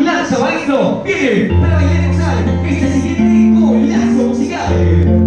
Lanza Bailo, viene para bailar y gozar. Este siguiente golazo musical.